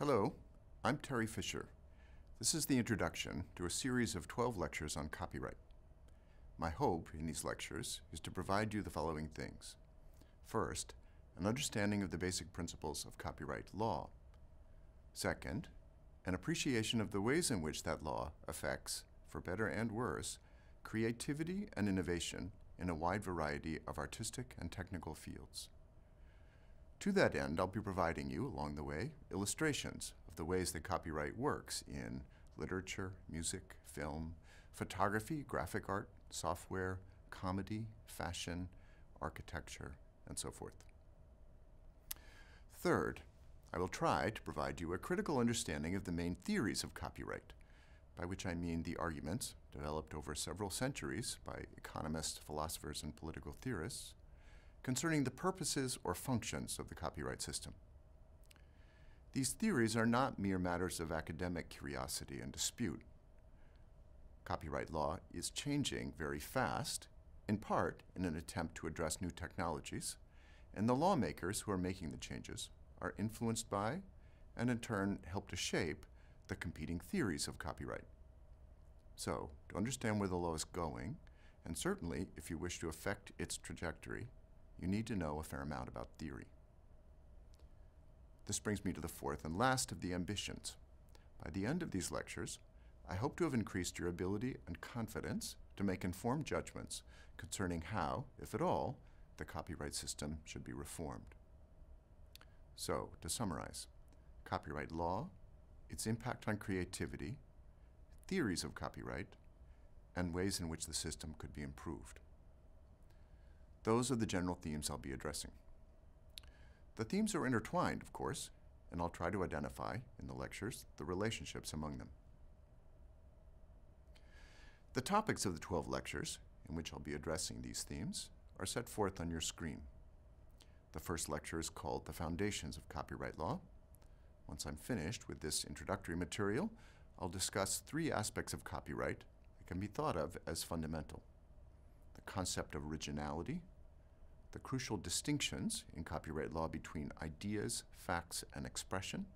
Hello, I'm Terry Fisher. This is the introduction to a series of 12 lectures on copyright. My hope in these lectures is to provide you the following things. First, an understanding of the basic principles of copyright law. Second, an appreciation of the ways in which that law affects, for better and worse, creativity and innovation in a wide variety of artistic and technical fields. To that end, I'll be providing you, along the way, illustrations of the ways that copyright works in literature, music, film, photography, graphic art, software, comedy, fashion, architecture, and so forth. Third, I will try to provide you a critical understanding of the main theories of copyright, by which I mean the arguments developed over several centuries by economists, philosophers, and political theorists concerning the purposes or functions of the copyright system. These theories are not mere matters of academic curiosity and dispute. Copyright law is changing very fast, in part in an attempt to address new technologies, and the lawmakers who are making the changes are influenced by and in turn help to shape the competing theories of copyright. So, to understand where the law is going, and certainly if you wish to affect its trajectory, you need to know a fair amount about theory. This brings me to the fourth and last of the ambitions. By the end of these lectures, I hope to have increased your ability and confidence to make informed judgments concerning how, if at all, the copyright system should be reformed. So, to summarize, copyright law, its impact on creativity, theories of copyright, and ways in which the system could be improved. Those are the general themes I'll be addressing. The themes are intertwined, of course, and I'll try to identify, in the lectures, the relationships among them. The topics of the 12 lectures, in which I'll be addressing these themes, are set forth on your screen. The first lecture is called The Foundations of Copyright Law. Once I'm finished with this introductory material, I'll discuss three aspects of copyright that can be thought of as fundamental. The concept of originality, the crucial distinctions in copyright law between ideas, facts, and expression,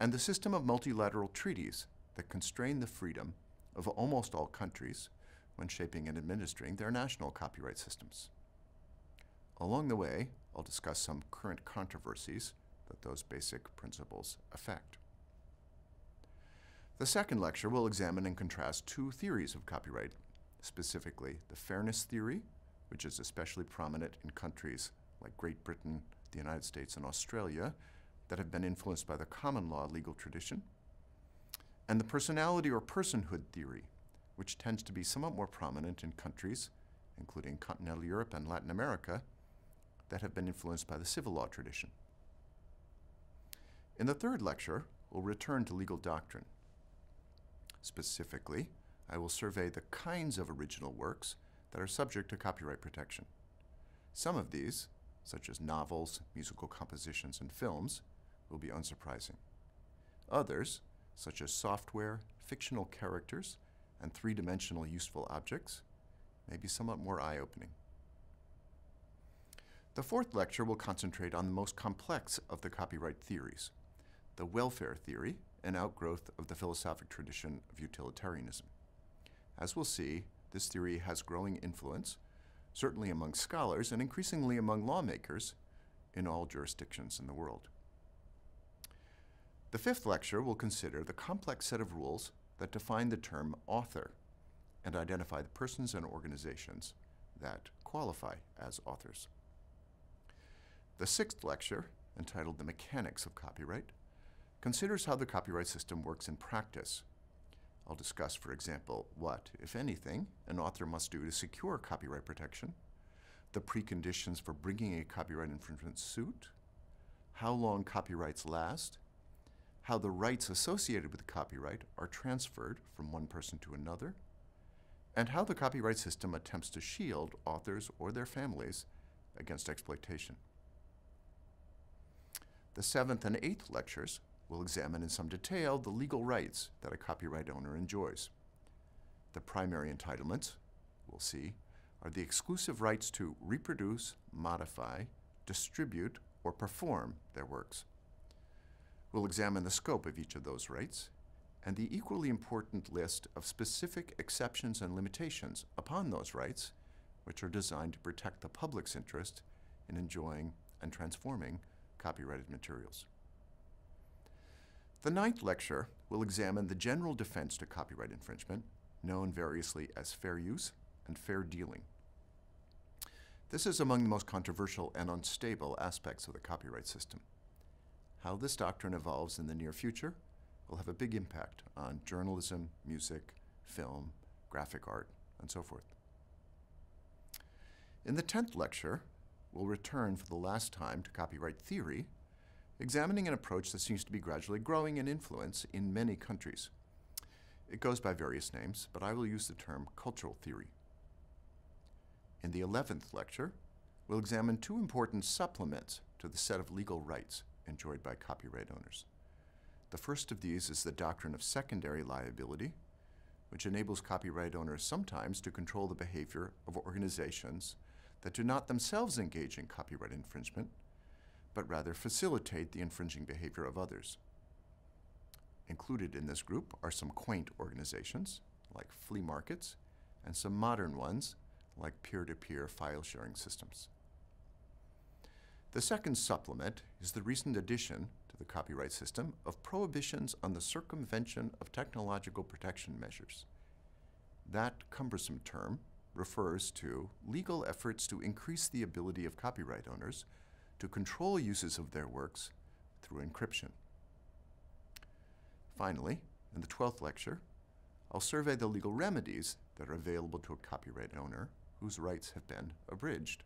and the system of multilateral treaties that constrain the freedom of almost all countries when shaping and administering their national copyright systems. Along the way, I'll discuss some current controversies that those basic principles affect. The second lecture will examine and contrast two theories of copyright, specifically the fairness theory, which is especially prominent in countries like Great Britain, the United States, and Australia that have been influenced by the common law legal tradition, and the personality or personhood theory, which tends to be somewhat more prominent in countries, including continental Europe and Latin America, that have been influenced by the civil law tradition. In the third lecture, we'll return to legal doctrine. Specifically, I will survey the kinds of original works that are subject to copyright protection. Some of these, such as novels, musical compositions, and films, will be unsurprising. Others, such as software, fictional characters, and three-dimensional useful objects, may be somewhat more eye-opening. The fourth lecture will concentrate on the most complex of the copyright theories, the welfare theory, an outgrowth of the philosophic tradition of utilitarianism. As we'll see, this theory has growing influence, certainly among scholars and increasingly among lawmakers in all jurisdictions in the world. The fifth lecture will consider the complex set of rules that define the term author and identify the persons and organizations that qualify as authors. The sixth lecture, entitled The Mechanics of Copyright, considers how the copyright system works in practice. I'll discuss, for example, what, if anything, an author must do to secure copyright protection, the preconditions for bringing a copyright infringement suit, how long copyrights last, how the rights associated with copyright are transferred from one person to another, and how the copyright system attempts to shield authors or their families against exploitation. The seventh and eighth lectures will examine in some detail the legal rights that a copyright owner enjoys. The primary entitlements, we'll see, are the exclusive rights to reproduce, modify, distribute, or perform their works. We'll examine the scope of each of those rights and the equally important list of specific exceptions and limitations upon those rights, which are designed to protect the public's interest in enjoying and transforming copyrighted materials. The ninth lecture will examine the general defense to copyright infringement, known variously as fair use and fair dealing. This is among the most controversial and unstable aspects of the copyright system. How this doctrine evolves in the near future will have a big impact on journalism, music, film, graphic art, and so forth. In the 10th lecture, we'll return for the last time to copyright theory, examining an approach that seems to be gradually growing in influence in many countries. It goes by various names, but I will use the term cultural theory. In the 11th lecture, we'll examine two important supplements to the set of legal rights enjoyed by copyright owners. The first of these is the doctrine of secondary liability, which enables copyright owners sometimes to control the behavior of organizations that do not themselves engage in copyright infringement, but rather facilitate the infringing behavior of others. Included in this group are some quaint organizations, like flea markets, and some modern ones, like peer-to-peer file sharing systems. The second supplement is the recent addition to the copyright system of prohibitions on the circumvention of technological protection measures. That cumbersome term refers to legal efforts to increase the ability of copyright owners to control uses of their works through encryption. Finally, in the 12th lecture, I'll survey the legal remedies that are available to a copyright owner whose rights have been abridged.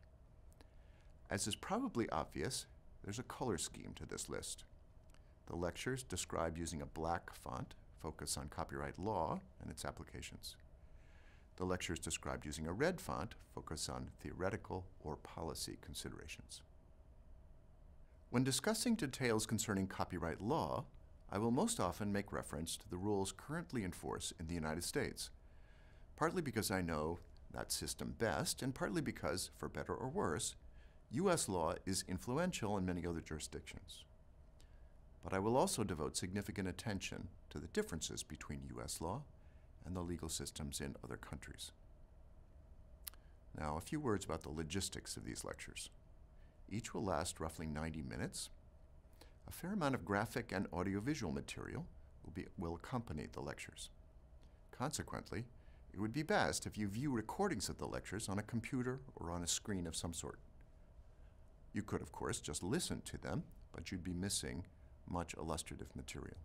As is probably obvious, there's a color scheme to this list. The lectures described using a black font focus on copyright law and its applications. The lectures described using a red font focus on theoretical or policy considerations. When discussing details concerning copyright law, I will most often make reference to the rules currently in force in the United States, partly because I know that system best, and partly because, for better or worse, U.S. law is influential in many other jurisdictions but I will also devote significant attention to the differences between U.S. law and the legal systems in other countries. Now, a few words about the logistics of these lectures. Each will last roughly 90 minutes. A fair amount of graphic and audiovisual material will, be, will accompany the lectures. Consequently, it would be best if you view recordings of the lectures on a computer or on a screen of some sort. You could, of course, just listen to them, but you'd be missing much illustrative material.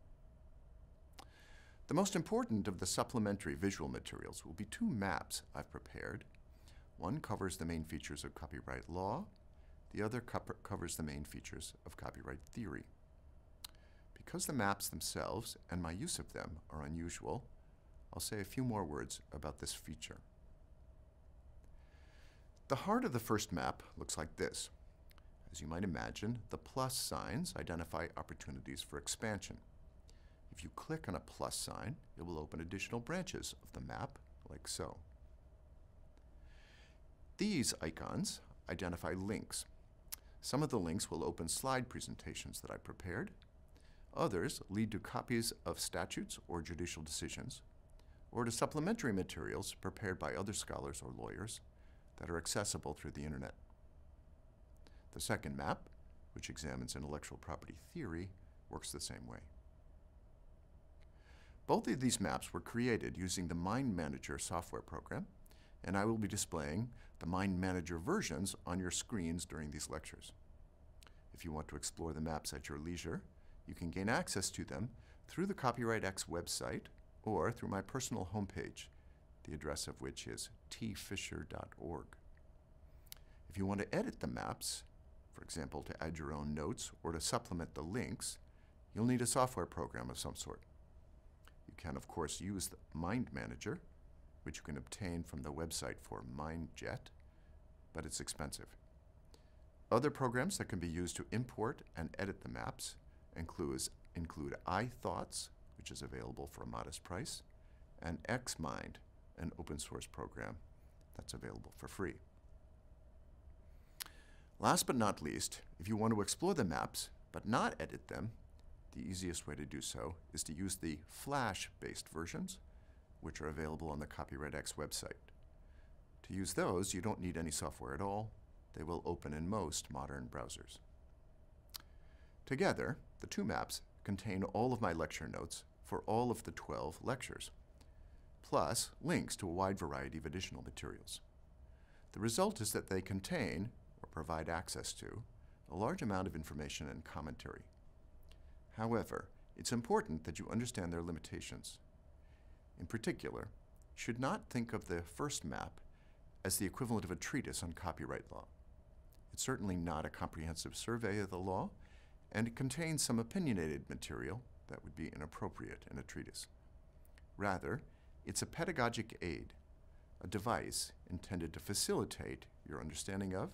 The most important of the supplementary visual materials will be two maps I've prepared. One covers the main features of copyright law, the other co covers the main features of copyright theory. Because the maps themselves and my use of them are unusual, I'll say a few more words about this feature. The heart of the first map looks like this. As you might imagine, the plus signs identify opportunities for expansion. If you click on a plus sign, it will open additional branches of the map, like so. These icons identify links. Some of the links will open slide presentations that I prepared. Others lead to copies of statutes or judicial decisions, or to supplementary materials prepared by other scholars or lawyers that are accessible through the internet. The second map, which examines intellectual property theory, works the same way. Both of these maps were created using the Mind Manager software program, and I will be displaying the Mind Manager versions on your screens during these lectures. If you want to explore the maps at your leisure, you can gain access to them through the Copyright X website or through my personal homepage, the address of which is tfisher.org. If you want to edit the maps, for example, to add your own notes or to supplement the links, you'll need a software program of some sort. You can, of course, use the MindManager, which you can obtain from the website for MindJet, but it's expensive. Other programs that can be used to import and edit the maps includes, include iThoughts, which is available for a modest price, and Xmind, an open source program that's available for free. Last but not least, if you want to explore the maps but not edit them, the easiest way to do so is to use the Flash-based versions, which are available on the Copyright X website. To use those, you don't need any software at all. They will open in most modern browsers. Together, the two maps contain all of my lecture notes for all of the 12 lectures, plus links to a wide variety of additional materials. The result is that they contain, or provide access to, a large amount of information and commentary. However, it's important that you understand their limitations. In particular, should not think of the first map as the equivalent of a treatise on copyright law. It's certainly not a comprehensive survey of the law, and it contains some opinionated material that would be inappropriate in a treatise. Rather, it's a pedagogic aid, a device intended to facilitate your understanding of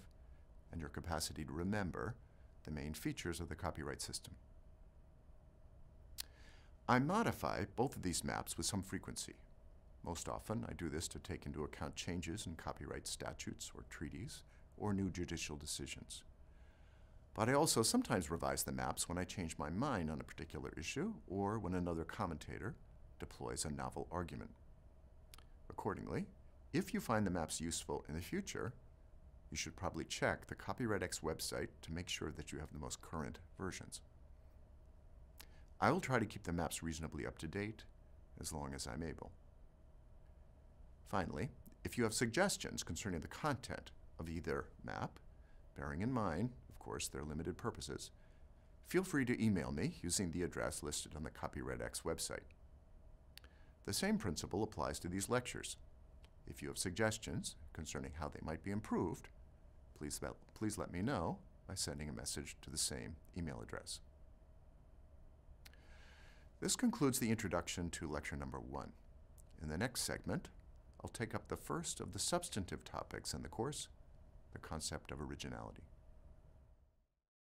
and your capacity to remember the main features of the copyright system. I modify both of these maps with some frequency. Most often, I do this to take into account changes in copyright statutes or treaties or new judicial decisions. But I also sometimes revise the maps when I change my mind on a particular issue or when another commentator deploys a novel argument. Accordingly, if you find the maps useful in the future, you should probably check the Copyright X website to make sure that you have the most current versions. I will try to keep the maps reasonably up to date as long as I'm able. Finally, if you have suggestions concerning the content of either map, bearing in mind, of course, their limited purposes, feel free to email me using the address listed on the Copyright X website. The same principle applies to these lectures. If you have suggestions concerning how they might be improved, please, please let me know by sending a message to the same email address. This concludes the introduction to lecture number one. In the next segment, I'll take up the first of the substantive topics in the course, the concept of originality.